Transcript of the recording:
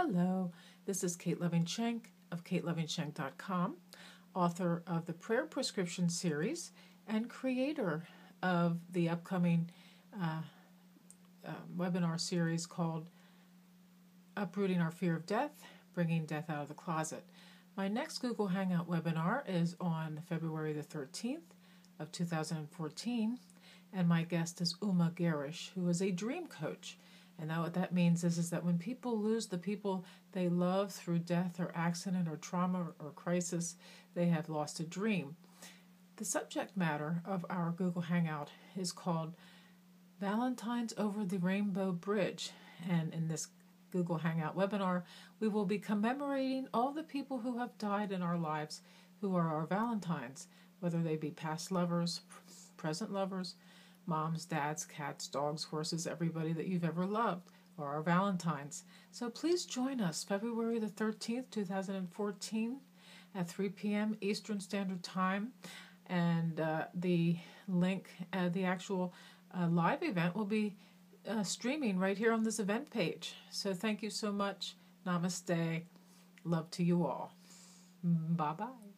Hello, this is Kate Loving-Shenk of kateloving-shenk.com, author of the Prayer Prescription series and creator of the upcoming uh, uh, webinar series called Uprooting Our Fear of Death, Bringing Death Out of the Closet. My next Google Hangout webinar is on February the 13th of 2014, and my guest is Uma Girish, who is a dream coach and that what that means is, is that when people lose the people they love through death or accident or trauma or crisis, they have lost a dream. The subject matter of our Google Hangout is called Valentine's Over the Rainbow Bridge. And in this Google Hangout webinar, we will be commemorating all the people who have died in our lives who are our Valentines, whether they be past lovers, present lovers, moms, dads, cats, dogs, horses, everybody that you've ever loved, or our Valentines. So please join us February the 13th, 2014 at 3 p.m. Eastern Standard Time. And uh, the link, uh, the actual uh, live event will be uh, streaming right here on this event page. So thank you so much. Namaste. Love to you all. Bye bye.